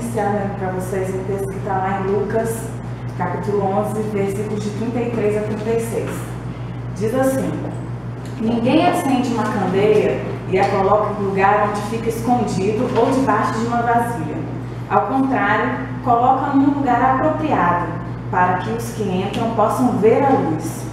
iniciar lendo para vocês um texto que está lá em Lucas, capítulo 11, versículos de 33 a 36. Diz assim: Ninguém acende uma candeia e a coloca em lugar onde fica escondido ou debaixo de uma vasilha. Ao contrário, coloca num lugar apropriado, para que os que entram possam ver a luz.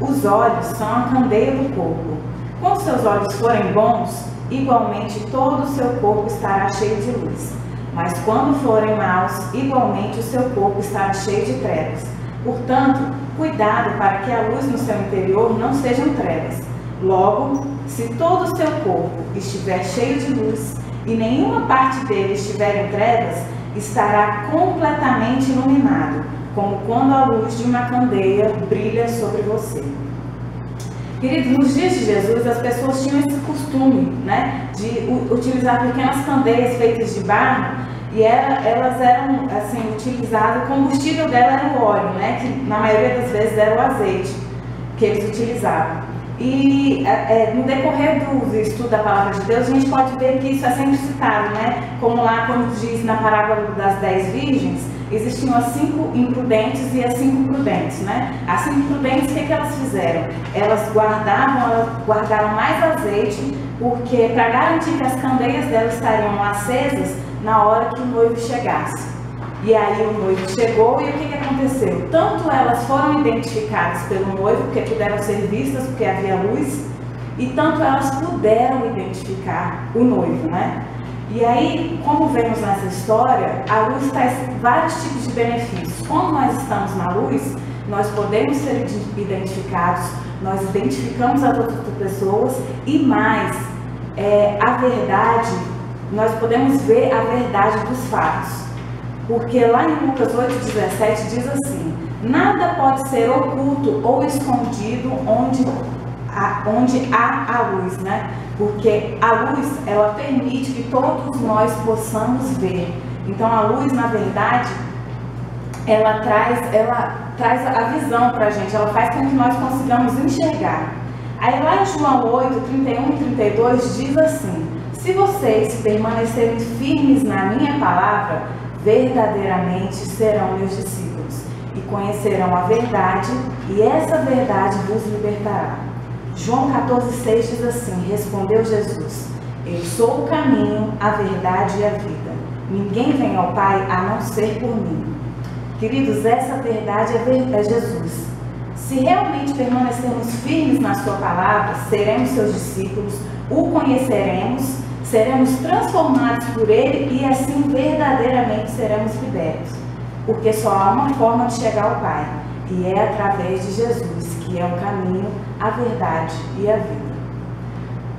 Os olhos são a candeia do corpo. Quando seus olhos forem bons, igualmente todo o seu corpo estará cheio de luz. Mas quando forem maus, igualmente o seu corpo estará cheio de trevas. Portanto, cuidado para que a luz no seu interior não sejam trevas. Logo, se todo o seu corpo estiver cheio de luz e nenhuma parte dele estiver em trevas, estará completamente iluminado, como quando a luz de uma candeia brilha sobre você. Queridos, nos dias de Jesus, as pessoas tinham esse costume né, de utilizar pequenas candeias feitas de barro e era, elas eram assim, utilizadas, o combustível dela era o óleo, né, que na maioria das vezes era o azeite que eles utilizavam. E é, no decorrer do estudo da palavra de Deus, a gente pode ver que isso é sempre citado, né? Como lá quando diz na parábola das dez virgens, existiam as cinco imprudentes e as cinco prudentes, né? As cinco prudentes, o que, que elas fizeram? Elas guardavam, elas guardaram mais azeite, porque para garantir que as candeias delas estariam acesas na hora que o noivo chegasse. E aí o noivo chegou e o que, que aconteceu? Tanto elas foram identificadas pelo noivo, porque puderam ser vistas, porque havia luz, e tanto elas puderam identificar o noivo, né? E aí, como vemos nessa história, a luz traz vários tipos de benefícios. Quando nós estamos na luz, nós podemos ser identificados, nós identificamos as outras pessoas e mais, é, a verdade, nós podemos ver a verdade dos fatos. Porque lá em Lucas 8,17 diz assim: Nada pode ser oculto ou escondido onde onde há a luz, né? porque a luz ela permite que todos nós possamos ver. Então a luz, na verdade, ela traz, ela traz a visão para a gente, ela faz com que nós consigamos enxergar. Aí lá em João 8, 31 e 32 diz assim: Se vocês permanecerem firmes na minha palavra, verdadeiramente serão meus discípulos e conhecerão a verdade, e essa verdade vos libertará. João 14,6 diz assim: Respondeu Jesus: Eu sou o caminho, a verdade e a vida. Ninguém vem ao Pai a não ser por mim. Queridos, essa verdade é, Jesus. Se realmente permanecermos firmes na Sua palavra, seremos seus discípulos, o conheceremos, seremos transformados por Ele e assim verdadeiramente seremos libertos. Porque só há uma forma de chegar ao Pai, e é através de Jesus, que é o caminho, a verdade e a vida.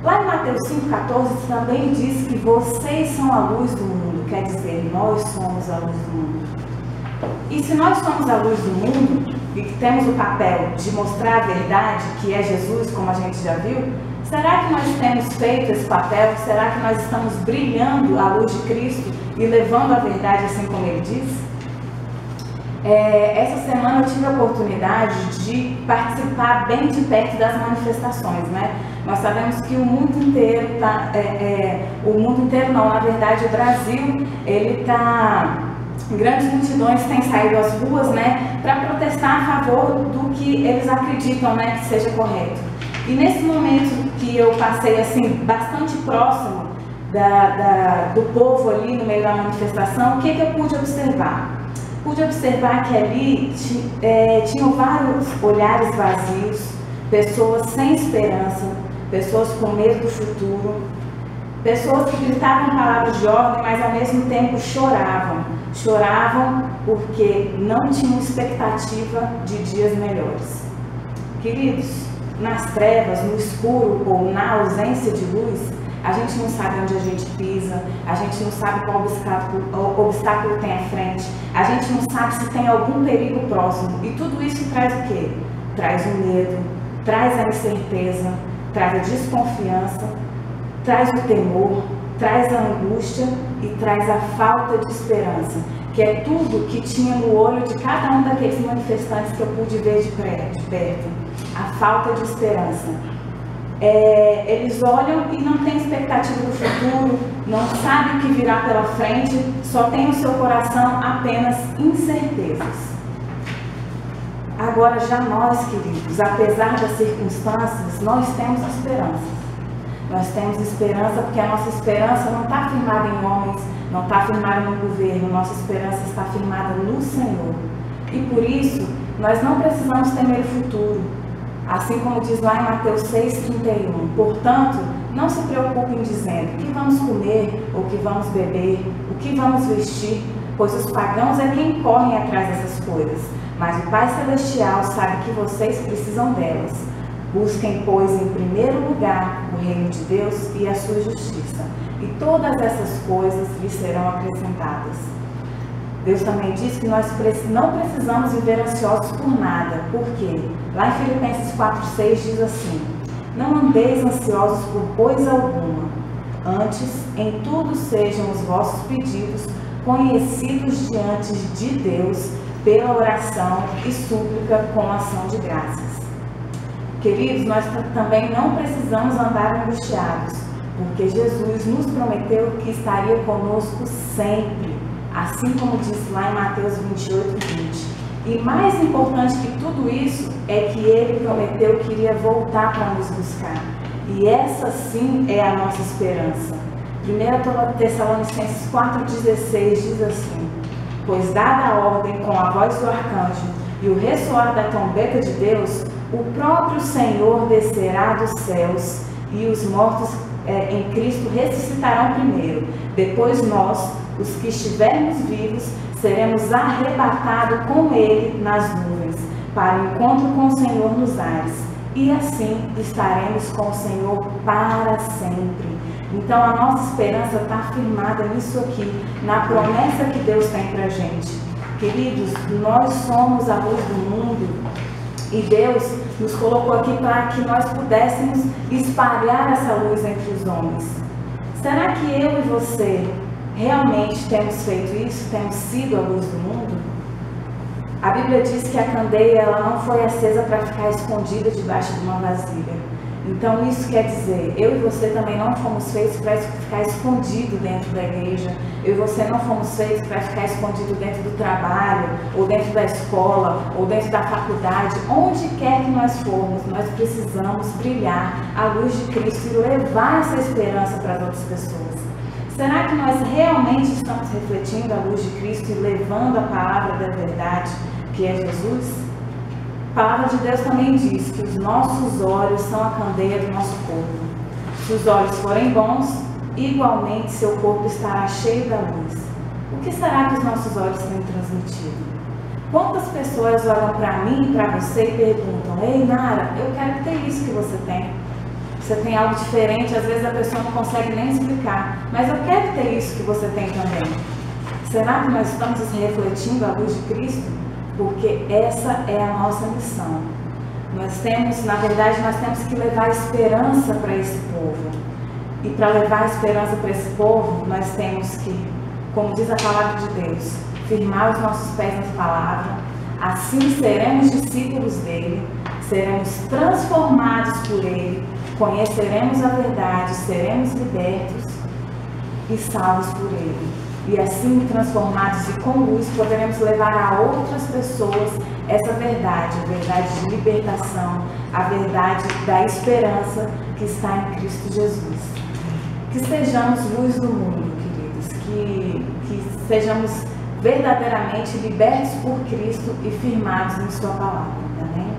Lá em Mateus 5,14 também diz que vocês são a luz do mundo, quer dizer, nós somos a luz do mundo. E se nós somos a luz do mundo e que temos o papel de mostrar a verdade, que é Jesus, como a gente já viu, será que nós temos feito esse papel? Será que nós estamos brilhando a luz de Cristo e levando a verdade assim como ele diz? É, essa semana eu tive a oportunidade de participar bem de perto das manifestações, né? Nós sabemos que o mundo inteiro está, é, é, o mundo inteiro não, na verdade o Brasil, ele está, grandes multidões têm saído às ruas, né, para protestar a favor do que eles acreditam, né, que seja correto. E nesse momento que eu passei assim bastante próximo da, da, do povo ali no meio da manifestação, o que, que eu pude observar? Pude observar que ali é, tinham vários olhares vazios, pessoas sem esperança, pessoas com medo do futuro, pessoas que gritavam palavras de ordem, mas ao mesmo tempo choravam. Choravam porque não tinham expectativa de dias melhores. Queridos, nas trevas, no escuro ou na ausência de luz, a gente não sabe onde a gente pisa, a gente não sabe qual obstáculo, obstáculo tem à frente, a gente não sabe se tem algum perigo próximo. E tudo isso traz o quê? Traz o medo, traz a incerteza, traz a desconfiança, traz o temor, traz a angústia e traz a falta de esperança, que é tudo que tinha no olho de cada um daqueles manifestantes que eu pude ver de perto. A falta de esperança é, eles olham e não têm expectativa do futuro, não sabe o que virá pela frente, só tem no seu coração apenas incertezas. Agora, já nós, queridos, apesar das circunstâncias, nós temos esperança. Nós temos esperança porque a nossa esperança não está firmada em homens, não está firmada no governo, nossa esperança está firmada no Senhor. E por isso, nós não precisamos temer o futuro. Assim como diz lá em Mateus 6,31. Portanto, não se preocupem dizendo o que vamos comer, o que vamos beber, o que vamos vestir, pois os pagãos é quem correm atrás dessas coisas. Mas o Pai Celestial sabe que vocês precisam delas. Busquem, pois, em primeiro lugar o reino de Deus e a sua justiça, e todas essas coisas lhes serão acrescentadas. Deus também diz que nós não precisamos viver ansiosos por nada. Por quê? Lá em Filipenses 4,6 diz assim: Não andeis ansiosos por coisa alguma. Antes, em tudo sejam os vossos pedidos conhecidos diante de Deus pela oração e súplica com ação de graças. Queridos, nós também não precisamos andar angustiados, porque Jesus nos prometeu que estaria conosco sempre, assim como diz lá em Mateus 28, 20. E mais importante que tudo isso é que ele prometeu que iria voltar para nos buscar. E essa sim é a nossa esperança. 1 Tessalonicenses 4,16 diz assim: Pois dada a ordem com a voz do arcanjo e o ressoar da trombeta de Deus, o próprio Senhor descerá dos céus e os mortos é, em Cristo ressuscitarão primeiro. Depois nós, os que estivermos vivos, seremos arrebatados com Ele nas nuvens, para o encontro com o Senhor nos ares. E assim estaremos com o Senhor para sempre. Então a nossa esperança está firmada nisso aqui, na promessa que Deus tem para a gente. Queridos, nós somos a luz do mundo e Deus nos colocou aqui para que nós pudéssemos espalhar essa luz entre os homens. Será que eu e você realmente temos feito isso? Temos sido a luz do mundo? A Bíblia diz que a candeia ela não foi acesa para ficar escondida debaixo de uma vasilha. Então isso quer dizer, eu e você também não fomos feitos para ficar escondido dentro da igreja, eu e você não fomos feitos para ficar escondido dentro do trabalho, ou dentro da escola, ou dentro da faculdade, onde quer que nós formos, nós precisamos brilhar a luz de Cristo e levar essa esperança para as outras pessoas. Será que nós realmente estamos refletindo a luz de Cristo e levando a palavra da verdade, que é Jesus? A palavra de Deus também diz que os nossos olhos são a candeia do nosso corpo. Se os olhos forem bons, igualmente seu corpo estará cheio da luz. O que será que os nossos olhos têm transmitido? Quantas pessoas olham para mim e para você e perguntam: Ei, Nara, eu quero ter isso que você tem. Você tem algo diferente, às vezes a pessoa não consegue nem explicar, mas eu quero ter isso que você tem também. Será que nós estamos refletindo a luz de Cristo? porque essa é a nossa missão. Nós temos, na verdade, nós temos que levar esperança para esse povo. E para levar esperança para esse povo, nós temos que, como diz a palavra de Deus, firmar os nossos pés na palavra. Assim seremos discípulos dele, seremos transformados por ele, conheceremos a verdade, seremos libertos e salvos por ele e assim transformados e com luz poderemos levar a outras pessoas essa verdade, a verdade de libertação, a verdade da esperança que está em Cristo Jesus. Que sejamos luz do mundo, queridos, que, que sejamos verdadeiramente libertos por Cristo e firmados em Sua palavra. Amém?